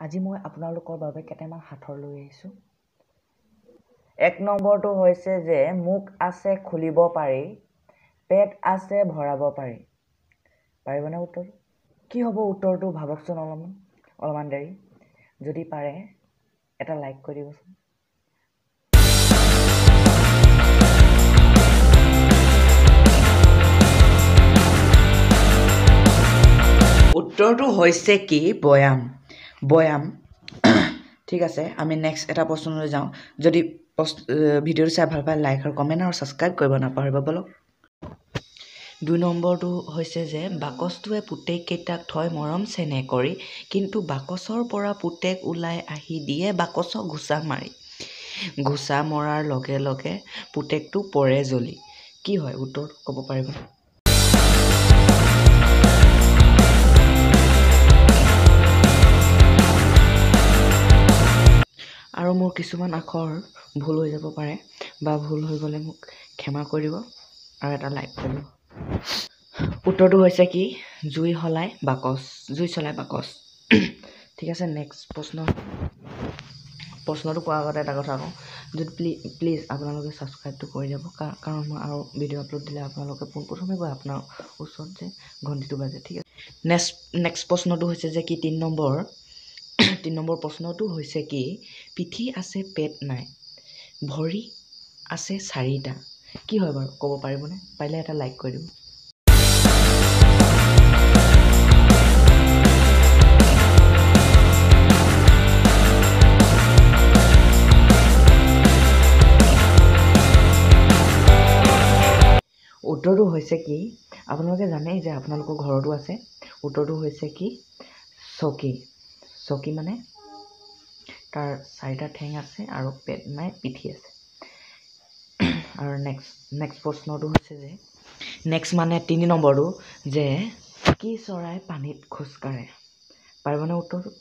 আজি মই আপোনালোকৰ বাবে কেইটামান সাঁথৰ লৈ আহিছোঁ। এক নম্বৰটো হৈছে যে মুখ আছে খুলিব পাৰি পেট আছে ভৰাব পাৰি। পাৰিবনে উত্তৰটো কি হ'ব উত্তৰটো ভাবকচোন অলপমান অলপমান দেৰি। যদি পাৰে এটা লাইক কৰি দিবচোন। উত্তৰটো হৈছে কি? বয়াম। বয়াম। ঠিক আছে আমি নেক্সট এটা প্ৰশ্নলৈ যাওঁ। যদি ভিডিঅ'টো চাই ভাল পায় লাইক আৰু কমেণ্ট আৰু ছাবস্ক্ৰাইব কৰিব নাপাহৰিব ব'লক। দুই নম্বৰটো হৈছে যে বাকচটোৱে পুতেককেইটাক থয় মৰম চেনেহ কৰি কিন্তু বাকচৰ পৰা পুতেক ওলাই আহি দিয়ে বাকচক ঘোচা মাৰি। ঘোচা মৰাৰ লগে লগে পুতেকটো পৰে জ্বলি। কি হয়? উত্তৰটো ক'ব পাৰিব? মোৰ কিছুমান আখৰ ভুল হৈ যাব পাৰে বা ভুল হৈ গ'লে মোক ক্ষমা কৰিব আৰু এটা লাইক কৰিব। উত্তৰটো হৈছে কি? জুই সলাই বাকচ জুই চলাই বাকচ। ঠিক আছে নেক্সট প্ৰশ্ন। প্ৰশ্নটো কোৱাৰ আগতে এটা কথা কওঁ। যদি প্লিজ প্লিজ আপোনালোকে ছাবস্ক্ৰাইবটো কৰি যাব। কাৰণ মই আৰু ভিডিঅ' আপলোড দিলে আপোনালোকে পোনপ্ৰথমে গৈ আপোনাৰ ওচৰত যে ঘণ্টিটো বাজে। ঠিক আছে। নেক্সট নেক্সট প্ৰশ্নটো হৈছে যে কি? তিনি নম্বৰ তিনি নম্বৰ প্ৰশ্নটো হৈছে কি? পিঠি আছে পেট নাই ভৰি আছে চাৰিটা। কি হয় বাৰু? ক'ব পাৰিবনে? পাৰিলে এটা লাইক কৰি দিব উত্তৰটো হৈছে কি? আপোনালোকে জানেই যে আপোনালোকৰ ঘৰতো আছে। উত্তৰটো হৈছে কি? চকী। চকী মানে। তাৰ চাৰিটা ঠেং আছে আৰু পেট নাই পিঠি আছে। আৰু নেক্সট নেক্সট প্ৰশ্নটো হৈছে যে নেক্সট মানে তিনি নম্বৰটো যে কি চৰাই পানীত খোজকাঢ়ে? পাৰিবনে উত্তৰটো?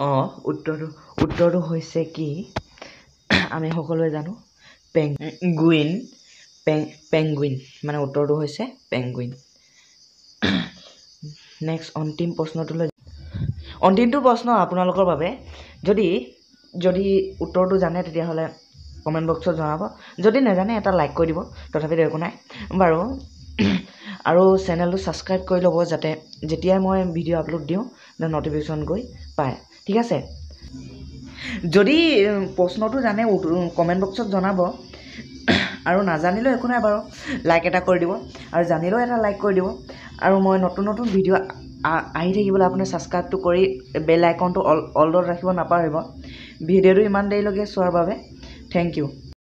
অঁ উত্তৰটো উত্তৰটো হৈছে কি? আমি সকলোৱে জানো পেংগুইন পেংগুইন মানে উত্তৰটো হৈছে পেংগুইন। নেক্সট অন্তিম প্ৰশ্নটোলৈ অন্তিমটো প্ৰশ্ন আপোনালোকৰ বাবে। যদি যদি উত্তৰটো জানে তেতিয়াহ'লে কমেণ্ট বক্সত জনাব। যদি নাজানে এটা লাইক কৰি দিব তথাপিতো একো নাই। বাৰু আৰু চেনেলটো ছাবস্ক্ৰাইব কৰি ল'ব যাতে যেতিয়াই মই ভিডিঅ' আপলোড দিওঁ নটিফিকেশ্যন গৈ পায়। ঠিক আছে? যদি প্ৰশ্নটো জানে কমেণ্ট বক্সত জনাব। আৰু নাজানিলেও একো নাই বাৰু। লাইক এটা কৰি দিব। আৰু জানিলেও এটা লাইক কৰি দিব। আৰু মই নতুন নতুন ভিডিঅ' আহি থাকিবলৈ আপুনি ছাবস্ক্ৰাইবটো কৰি বেল আইকনটো অল অলদত ৰাখিব নাপাহৰিব। ভিডিঅ'টো ইমান দেৰিলৈকে চোৱাৰ বাবে থেংক ইউ